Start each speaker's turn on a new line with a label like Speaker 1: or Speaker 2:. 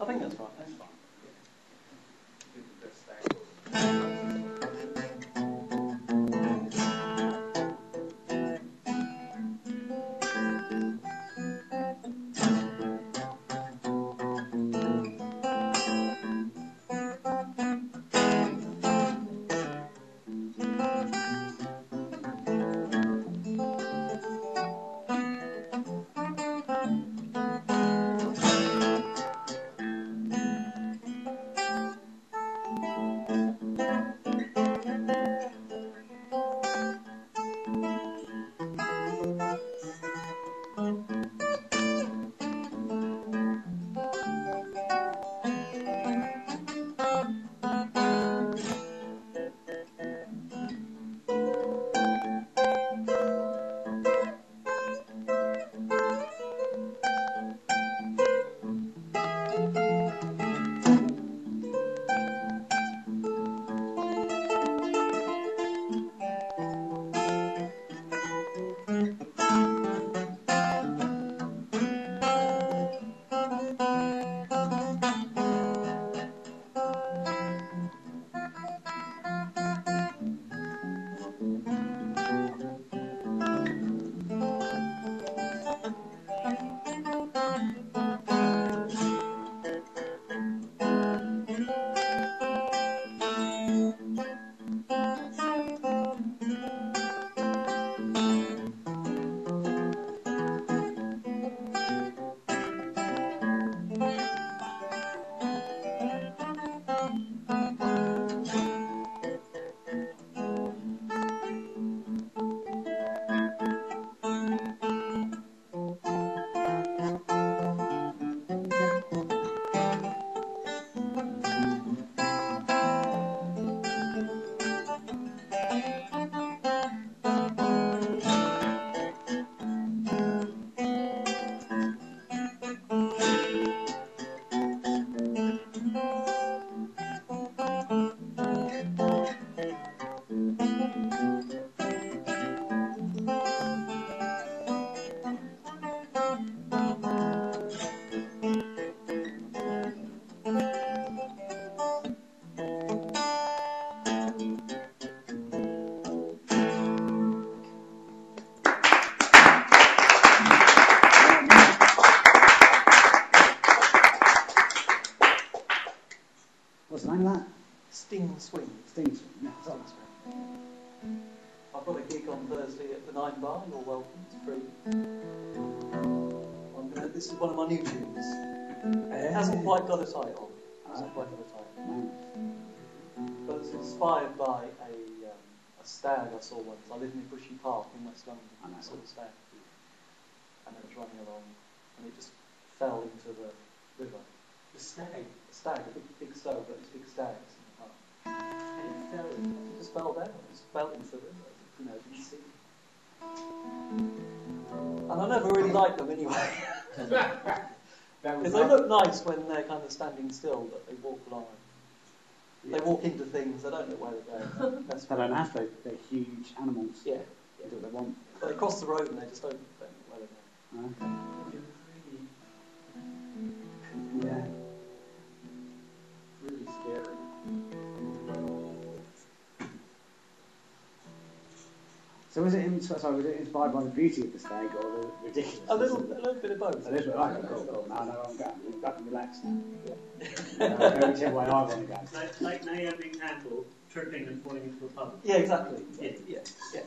Speaker 1: I think that's right.
Speaker 2: Yeah, it's on
Speaker 1: I've got a gig on Thursday at the Nine Bar. You're welcome. It's free. I'm gonna, this is one of my new tunes. It hasn't quite got a title. It hasn't quite got a title. But it's inspired by a, um, a stag I saw once. I live in Bushy Park in West London.
Speaker 2: I
Speaker 1: saw a stag. And it was running along, and it just fell into the river.
Speaker 3: The stag.
Speaker 1: A stag, a big, big stag, but it's big stags in the park.
Speaker 3: And it fell.
Speaker 1: It just fell down. It just fell into the river. You know, didn't see. And I never really liked them anyway. Because they look nice when they're kind of standing still, but they walk along. They walk into things, they don't know where they're going. That's
Speaker 2: They don't have to. They're huge animals.
Speaker 1: Yeah.
Speaker 2: They do what they want.
Speaker 1: But they cross the road and they just don't, don't know where they're going.
Speaker 2: Okay. Yeah. So was it, in, sorry, was it inspired by the beauty of the stag or the ridiculousness?
Speaker 1: A little, a little bit of both.
Speaker 2: A little bit. Okay, cool, cool. No, no, I'm going. I can relax now. uh, go whichever way I want to go.
Speaker 4: Like, like Naomi Campbell tripping and falling into a pub.
Speaker 1: Yeah, exactly.
Speaker 4: Yeah.
Speaker 1: yeah, yeah.